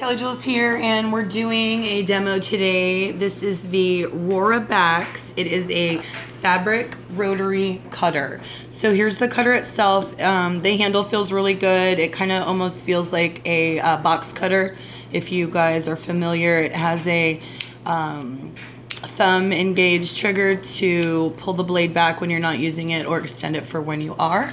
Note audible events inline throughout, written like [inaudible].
Cali Julz here, and we're doing a demo today. This is the Rorabacks. It is a fabric rotary cutter. So here's the cutter itself. Um, the handle feels really good. It kind of almost feels like a uh, box cutter. If you guys are familiar, it has a um, thumb engaged trigger to pull the blade back when you're not using it or extend it for when you are.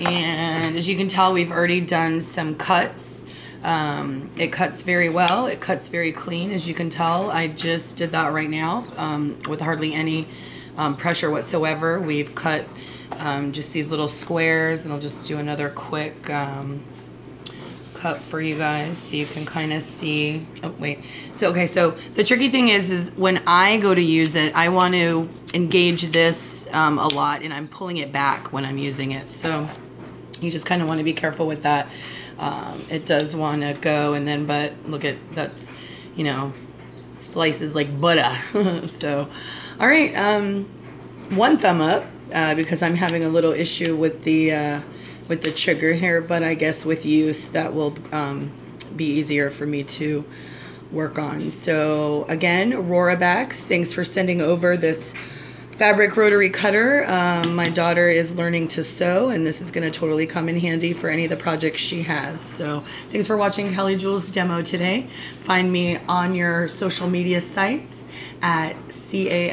And as you can tell, we've already done some cuts um, it cuts very well. It cuts very clean, as you can tell. I just did that right now um, with hardly any um, pressure whatsoever. We've cut um, just these little squares, and I'll just do another quick um, cut for you guys so you can kind of see. Oh, wait. So, okay, so the tricky thing is, is when I go to use it, I want to engage this um, a lot, and I'm pulling it back when I'm using it. So you just kind of want to be careful with that. Um, it does want to go and then but look at that's you know slices like butter. [laughs] So all right um, one thumb up uh, because I'm having a little issue with the uh, with the trigger here but I guess with use that will um, be easier for me to work on. So again Aurora Rorabacks thanks for sending over this fabric rotary cutter. Um, my daughter is learning to sew, and this is going to totally come in handy for any of the projects she has. So thanks for watching Cali Julz demo today. Find me on your social media sites at C-A-L-I-J-U-L-Z.